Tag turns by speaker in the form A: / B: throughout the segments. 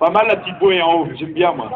A: Pas mal la petite bouée en haut, j'aime bien moi.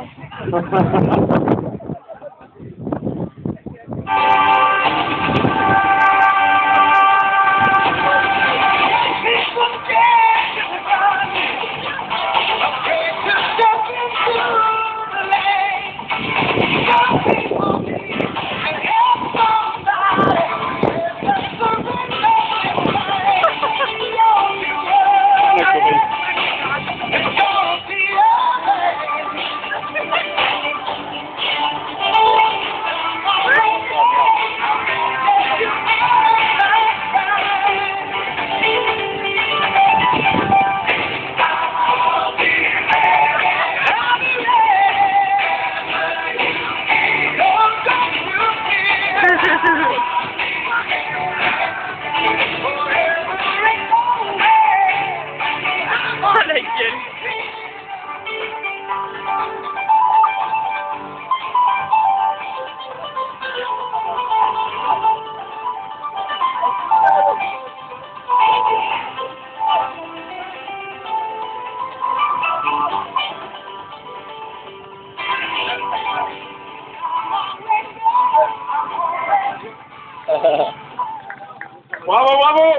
A: Bravo, bravo.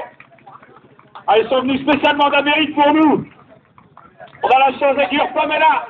A: Ah, ils sont venus spécialement d'Amérique pour nous. On a la chance d'accueillir Pamela